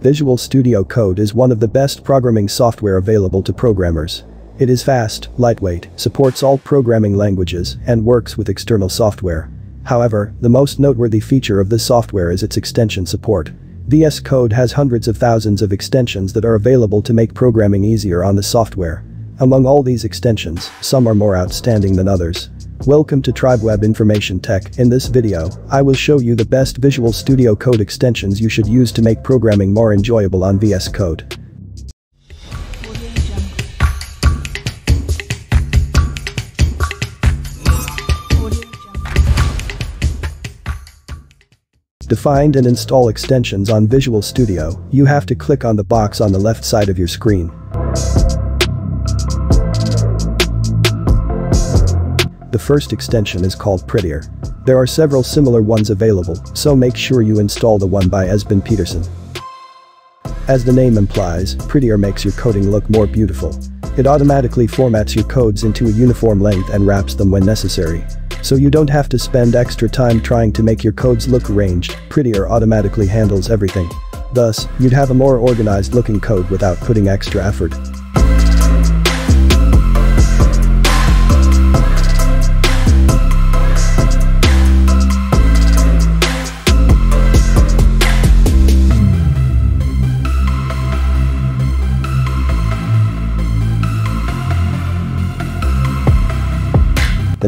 Visual Studio Code is one of the best programming software available to programmers. It is fast, lightweight, supports all programming languages, and works with external software. However, the most noteworthy feature of this software is its extension support. VS Code has hundreds of thousands of extensions that are available to make programming easier on the software. Among all these extensions, some are more outstanding than others. Welcome to Trybeweb Information Tech. In this video, I will show you the best Visual Studio Code extensions you should use to make programming more enjoyable on VS Code. To find and install extensions on Visual Studio, you have to click on the box on the left side of your screen. The first extension is called Prettier. There are several similar ones available, so make sure you install the one by Esben Petersen. As the name implies, Prettier makes your coding look more beautiful. It automatically formats your codes into a uniform length and wraps them when necessary. So you don't have to spend extra time trying to make your codes look arranged, Prettier automatically handles everything. Thus, you'd have a more organized looking code without putting extra effort.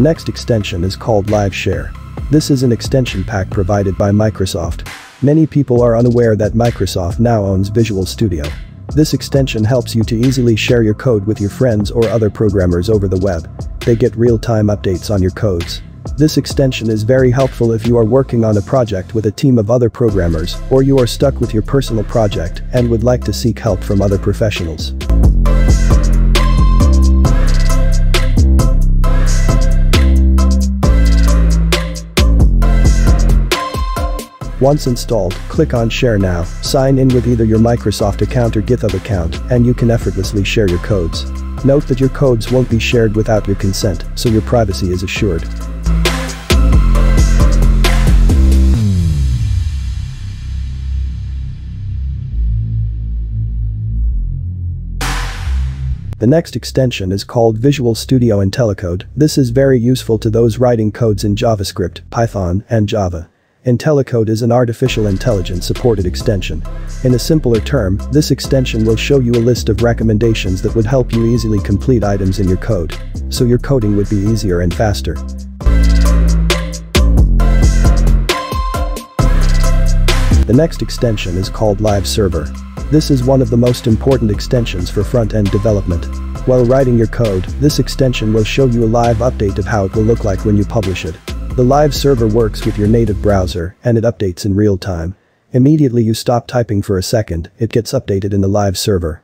The next extension is called LiveShare. This is an extension pack provided by Microsoft. Many people are unaware that Microsoft now owns Visual Studio. This extension helps you to easily share your code with your friends or other programmers over the web. They get real-time updates on your codes. This extension is very helpful if you are working on a project with a team of other programmers or you are stuck with your personal project and would like to seek help from other professionals. Once installed, click on Share Now, sign in with either your Microsoft account or GitHub account, and you can effortlessly share your codes. Note that your codes won't be shared without your consent, so your privacy is assured. The next extension is called Visual Studio IntelliCode. This is very useful to those writing codes in JavaScript, Python, and Java. IntelliCode is an artificial intelligence supported extension. In a simpler term, this extension will show you a list of recommendations that would help you easily complete items in your code. So your coding would be easier and faster. The next extension is called Live Server. This is one of the most important extensions for front-end development. While writing your code, this extension will show you a live update of how it will look like when you publish it. The live server works with your native browser and it updates in real time. Immediately you stop typing for a second, it gets updated in the live server.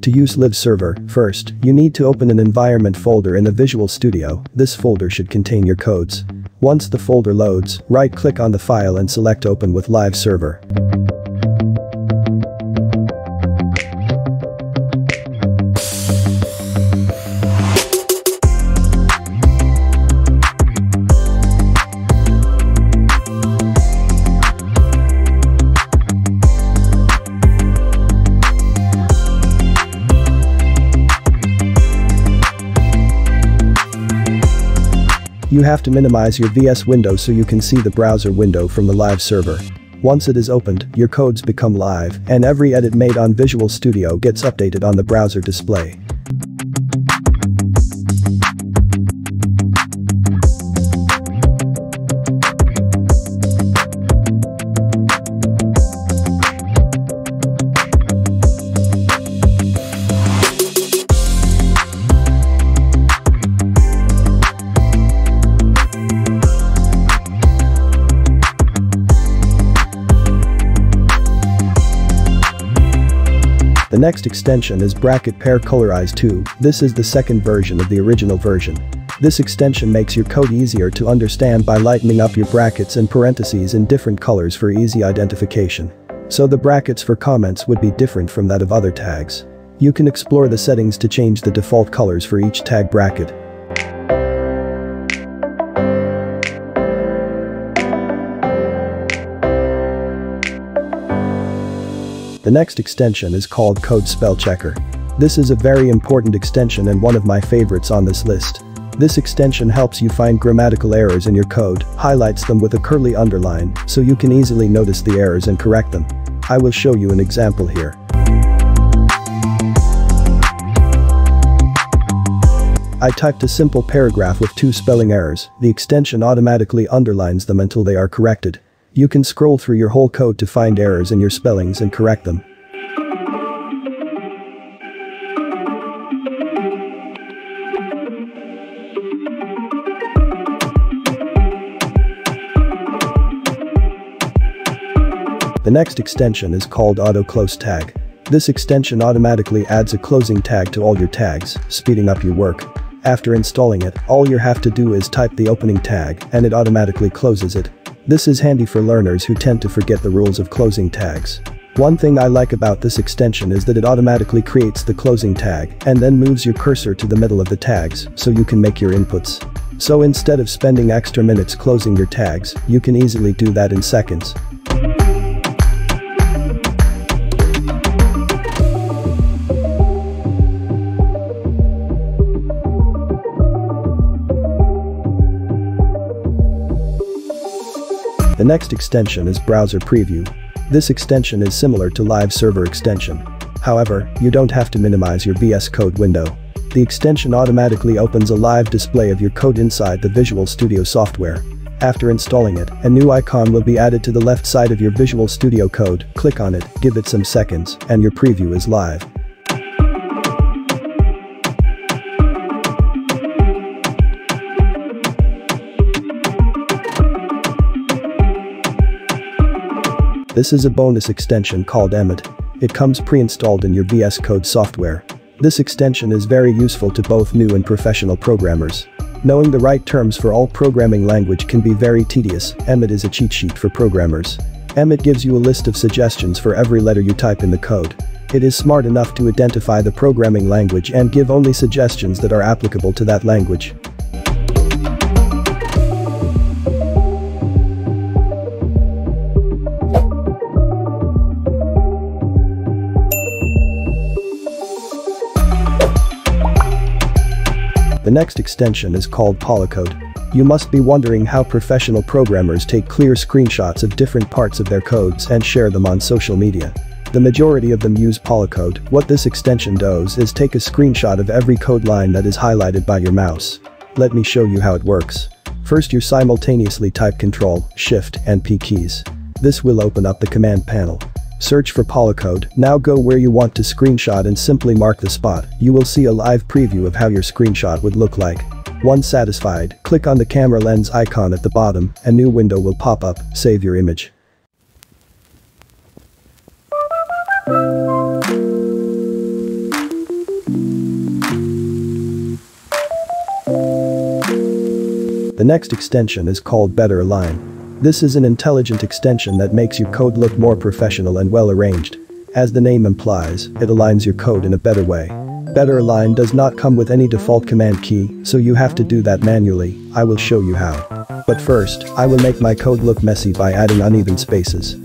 To use Live Server, first, you need to open an environment folder in the Visual Studio, this folder should contain your codes. Once the folder loads, right-click on the file and select Open with Live Server. You have to minimize your VS window so you can see the browser window from the live server. Once it is opened, your codes become live, and every edit made on Visual Studio gets updated on the browser display. The next extension is Bracket Pair Colorize 2, this is the second version of the original version. This extension makes your code easier to understand by lightening up your brackets and parentheses in different colors for easy identification. So the brackets for comments would be different from that of other tags. You can explore the settings to change the default colors for each tag bracket. The next extension is called Code Spell Checker. This is a very important extension and one of my favorites on this list. This extension helps you find grammatical errors in your code, highlights them with a curly underline, so you can easily notice the errors and correct them. I will show you an example here. I typed a simple paragraph with two spelling errors, the extension automatically underlines them until they are corrected. You can scroll through your whole code to find errors in your spellings and correct them. The next extension is called Auto Close Tag. This extension automatically adds a closing tag to all your tags, speeding up your work. After installing it, all you have to do is type the opening tag and it automatically closes it. This is handy for learners who tend to forget the rules of closing tags. One thing I like about this extension is that it automatically creates the closing tag and then moves your cursor to the middle of the tags so you can make your inputs. So instead of spending extra minutes closing your tags, you can easily do that in seconds. The next extension is Browser Preview. This extension is similar to Live Server extension. However, you don't have to minimize your VS Code window. The extension automatically opens a live display of your code inside the Visual Studio software. After installing it, a new icon will be added to the left side of your Visual Studio code, click on it, give it some seconds, and your preview is live. This is a bonus extension called Emmet. It comes pre-installed in your VS Code software. This extension is very useful to both new and professional programmers. Knowing the right terms for all programming language can be very tedious, Emmet is a cheat sheet for programmers. Emmet gives you a list of suggestions for every letter you type in the code. It is smart enough to identify the programming language and give only suggestions that are applicable to that language. The next extension is called Polacode. You must be wondering how professional programmers take clear screenshots of different parts of their codes and share them on social media. The majority of them use Polacode. What this extension does is take a screenshot of every code line that is highlighted by your mouse. Let me show you how it works. First you simultaneously type Ctrl, Shift, and P keys. This will open up the command panel. Search for Polacode, now go where you want to screenshot and simply mark the spot, you will see a live preview of how your screenshot would look like. Once satisfied, click on the camera lens icon at the bottom, a new window will pop up, save your image. The next extension is called Better Align. This is an intelligent extension that makes your code look more professional and well arranged. As the name implies, it aligns your code in a better way. Better Align does not come with any default command key, so you have to do that manually, I will show you how. But first, I will make my code look messy by adding uneven spaces.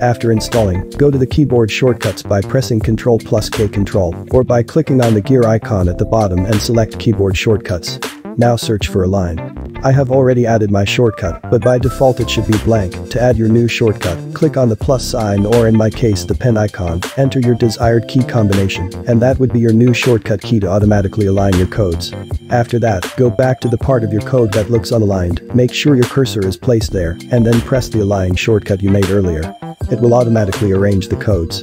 After installing, go to the keyboard shortcuts by pressing Ctrl plus K Ctrl or by clicking on the gear icon at the bottom and select keyboard shortcuts. Now search for Align. I have already added my shortcut, but by default it should be blank. To add your new shortcut, click on the plus sign or in my case the pen icon, enter your desired key combination, and that would be your new shortcut key to automatically align your codes. After that, go back to the part of your code that looks unaligned, make sure your cursor is placed there, and then press the align shortcut you made earlier. It will automatically arrange the codes.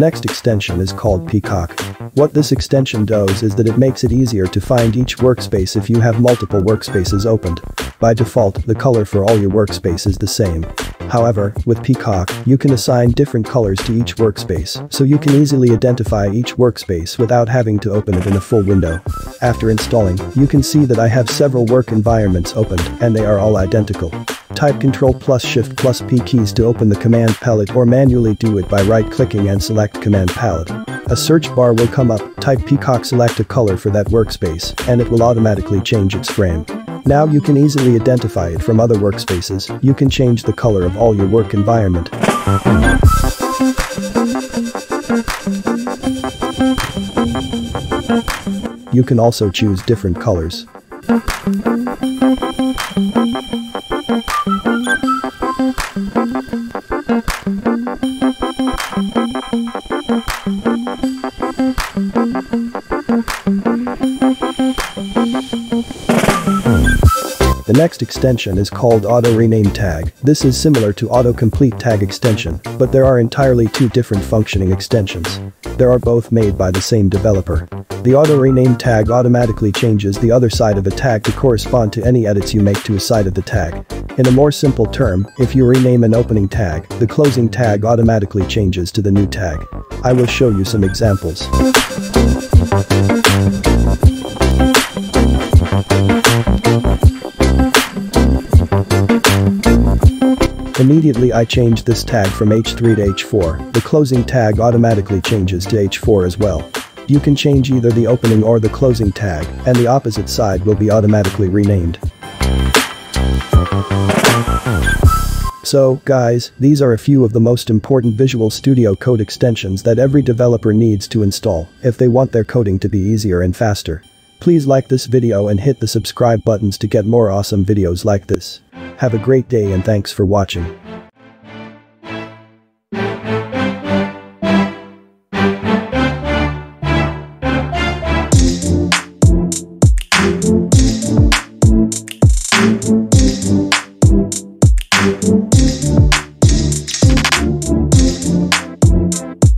Next extension is called Peacock. What this extension does is that it makes it easier to find each workspace if you have multiple workspaces opened. By default, the color for all your workspace is the same. However, with Peacock, you can assign different colors to each workspace, so you can easily identify each workspace without having to open it in a full window. After installing, you can see that I have several work environments opened, and they are all identical. Type Ctrl plus Shift plus P keys to open the command palette or manually do it by right-clicking and select command palette. A search bar will come up, type peacock select a color for that workspace, and it will automatically change its frame. Now you can easily identify it from other workspaces, you can change the color of all your work environment. You can also choose different colors. The next extension is called Auto Rename Tag. This is similar to Autocomplete Tag extension, but there are entirely two different functioning extensions. They are both made by the same developer. The Auto Rename tag automatically changes the other side of a tag to correspond to any edits you make to a side of the tag. In a more simple term, if you rename an opening tag, the closing tag automatically changes to the new tag. I will show you some examples. Immediately I change this tag from H3 to H4, the closing tag automatically changes to H4 as well. You can change either the opening or the closing tag, and the opposite side will be automatically renamed. So, guys, these are a few of the most important Visual Studio Code extensions that every developer needs to install if they want their coding to be easier and faster. Please like this video and hit the subscribe buttons to get more awesome videos like this. Have a great day and thanks for watching.